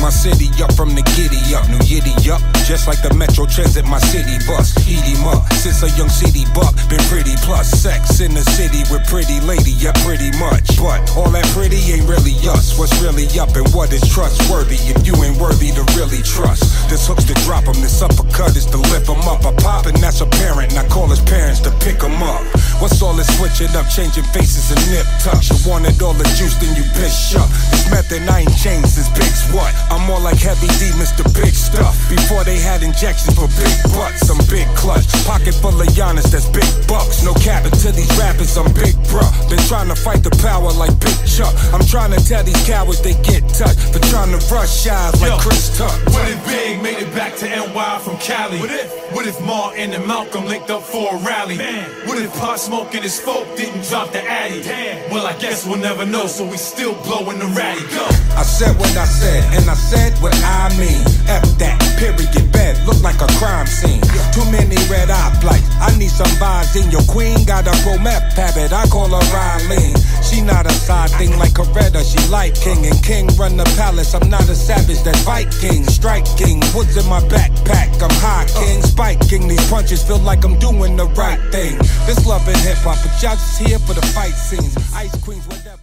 my city up from the giddy up. New Yiddy up, just like the Metro Transit, my city bus. Eat him up, since a young city buck, been pretty plus. Sex in the city with pretty lady, yeah, pretty much. But all that pretty ain't really us. What's really up and what is trustworthy if you ain't worthy to really trust? This hook's to drop him, this uppercut is to lift him up. I pop and that's apparent, and What's all this switching up, changing faces and nip tucks? You wanted all the juice, then you bitch up. This method I ain't changed since Big's what? I'm more like Heavy D, Mr. Big Stuff. Before they had injections for big butts, I'm big clutch. Pocket full of Giannis, that's big bucks. No cap to these rappers, I'm big bruh. Been trying to fight the power like Big Chuck. I'm trying to tell these cowards they get touched for trying to rush eyes like Yo, Chris Tuck. To NY from Cali? What if? What if Martin and Malcolm linked up for a rally? Man. What if Pop Smoke and his folk didn't drop the Addy? Damn. Well, I guess we'll never know, so we still blowing the ratty. Go. I said what I said, and I said what I mean. F that, period, bed, look like a crime scene. Too many red eye flights, I need some vibes in your queen. Got a pro meth habit, I call her Riley. She Like king. And king run the palace, I'm not a savage, that's Viking. Striking, woods in my backpack, I'm high king. Spiking, these punches feel like I'm doing the right thing. This love and hip hop, but y'all just here for the fight scenes. Ice queens, whatever.